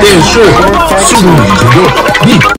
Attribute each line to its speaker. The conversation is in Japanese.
Speaker 1: 电视速度与激流力。